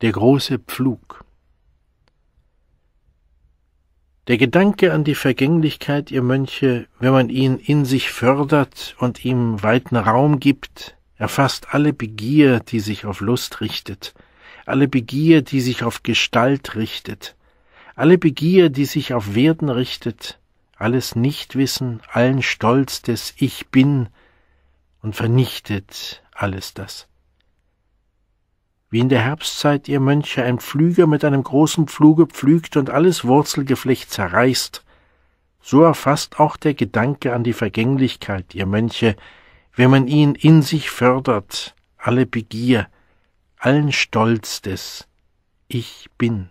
Der große Pflug. Der Gedanke an die Vergänglichkeit, ihr Mönche, wenn man ihn in sich fördert und ihm weiten Raum gibt, erfasst alle Begier, die sich auf Lust richtet, alle Begier, die sich auf Gestalt richtet, alle Begier, die sich auf Werden richtet, alles Nichtwissen, allen Stolz des Ich bin und vernichtet alles das wie in der Herbstzeit ihr Mönche ein Pflüger mit einem großen Pfluge pflügt und alles Wurzelgeflecht zerreißt, so erfasst auch der Gedanke an die Vergänglichkeit, ihr Mönche, wenn man ihn in sich fördert, alle Begier, allen Stolz des Ich bin.